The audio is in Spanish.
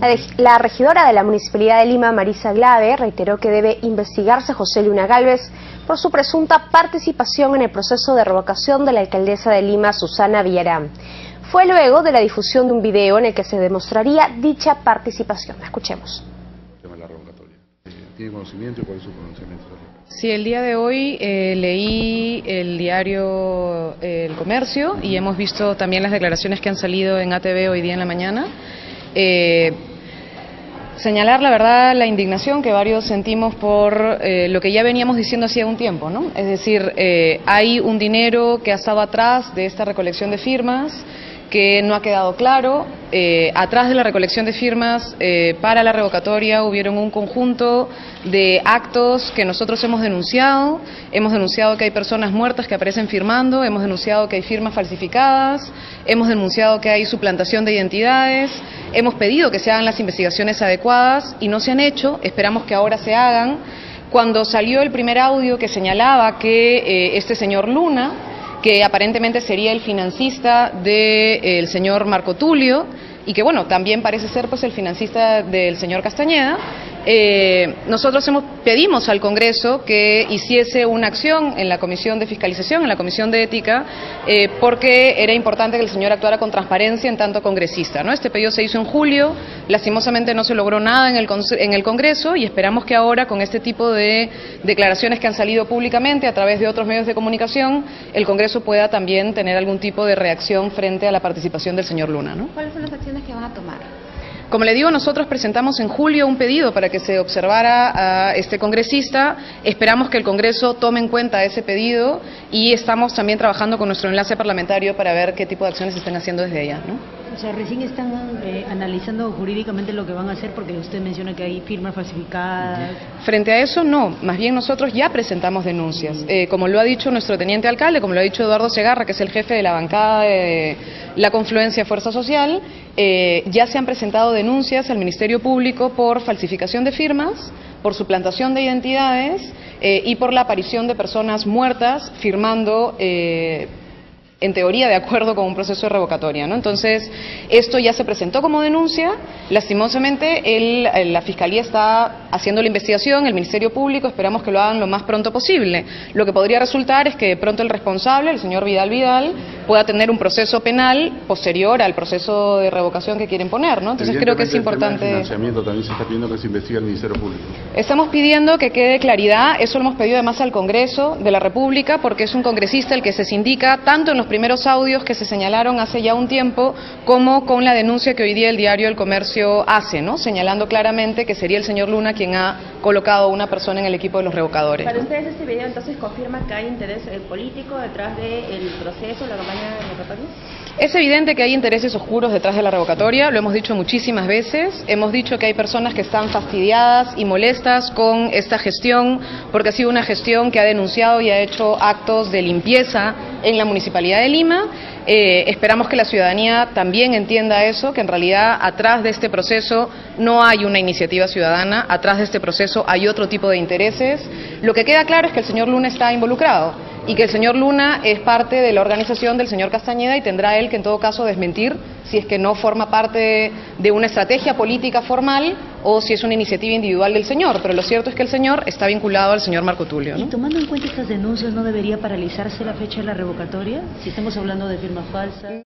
La, la, regidora de la Municipalidad de Lima, Marisa Glave, reiteró que debe investigarse a José Luna Galvez por su presunta participación en el proceso de revocación de la alcaldesa de Lima, Susana Villarán. Fue luego de la difusión de un video en el que se demostraría dicha participación. Escuchemos. ¿Tiene conocimiento y cuál es su pronunciamiento? Sí, el día de hoy eh, leí el diario eh, El Comercio y hemos visto también las declaraciones que han salido en ATV hoy día en la mañana. Eh, señalar la verdad la indignación que varios sentimos por eh, lo que ya veníamos diciendo hacía un tiempo, ¿no? Es decir, eh, hay un dinero que ha estado atrás de esta recolección de firmas que no ha quedado claro. Eh, atrás de la recolección de firmas eh, para la revocatoria hubieron un conjunto de actos que nosotros hemos denunciado. Hemos denunciado que hay personas muertas que aparecen firmando, hemos denunciado que hay firmas falsificadas, hemos denunciado que hay suplantación de identidades, hemos pedido que se hagan las investigaciones adecuadas y no se han hecho. Esperamos que ahora se hagan. Cuando salió el primer audio que señalaba que eh, este señor Luna que aparentemente sería el financista del señor Marco Tulio y que bueno, también parece ser pues el financista del señor Castañeda, eh, nosotros hemos, pedimos al Congreso que hiciese una acción en la Comisión de Fiscalización, en la Comisión de Ética, eh, porque era importante que el señor actuara con transparencia en tanto congresista. ¿no? Este pedido se hizo en julio, lastimosamente no se logró nada en el, en el Congreso y esperamos que ahora, con este tipo de declaraciones que han salido públicamente a través de otros medios de comunicación, el Congreso pueda también tener algún tipo de reacción frente a la participación del señor Luna. ¿no? ¿Cuáles son las acciones que van a tomar? Como le digo, nosotros presentamos en julio un pedido para que se observara a este congresista. Esperamos que el Congreso tome en cuenta ese pedido y estamos también trabajando con nuestro enlace parlamentario para ver qué tipo de acciones se están haciendo desde allá. ¿no? O sea, recién están eh, analizando jurídicamente lo que van a hacer porque usted menciona que hay firmas falsificadas. Frente a eso, no. Más bien nosotros ya presentamos denuncias. Eh, como lo ha dicho nuestro teniente alcalde, como lo ha dicho Eduardo Segarra, que es el jefe de la bancada de la Confluencia Fuerza Social, eh, ya se han presentado denuncias al Ministerio Público por falsificación de firmas, por suplantación de identidades eh, y por la aparición de personas muertas firmando eh, en teoría de acuerdo con un proceso de revocatoria. ¿no? Entonces, esto ya se presentó como denuncia, lastimosamente el, la Fiscalía está haciendo la investigación, el Ministerio Público, esperamos que lo hagan lo más pronto posible. Lo que podría resultar es que de pronto el responsable, el señor Vidal Vidal, pueda tener un proceso penal posterior al proceso de revocación que quieren poner. ¿no? Entonces creo que es importante... El financiamiento también se está pidiendo que se investigue el Ministerio Público. Estamos pidiendo que quede claridad, eso lo hemos pedido además al Congreso de la República, porque es un congresista el que se sindica tanto en los primeros audios que se señalaron hace ya un tiempo, como con la denuncia que hoy día el diario El Comercio hace, ¿no? señalando claramente que sería el señor Luna quien ha colocado a una persona en el equipo de los revocadores. Para ustedes este video entonces confirma que hay interés político detrás del proceso, la campaña revocatoria. Es evidente que hay intereses oscuros detrás de la revocatoria, lo hemos dicho muchísimas veces, hemos dicho que hay personas que están fastidiadas y molestas con esta gestión porque ha sido una gestión que ha denunciado y ha hecho actos de limpieza en la Municipalidad de Lima. Eh, esperamos que la ciudadanía también entienda eso, que en realidad atrás de este proceso no hay una iniciativa ciudadana, atrás de este proceso hay otro tipo de intereses. Lo que queda claro es que el señor Luna está involucrado y que el señor Luna es parte de la organización del señor Castañeda y tendrá él que en todo caso desmentir si es que no forma parte de una estrategia política formal o si es una iniciativa individual del señor, pero lo cierto es que el señor está vinculado al señor Marco Tulio. Y tomando en cuenta estas denuncias, ¿no debería paralizarse la fecha de la revocatoria? Si estamos hablando de firmas falsas.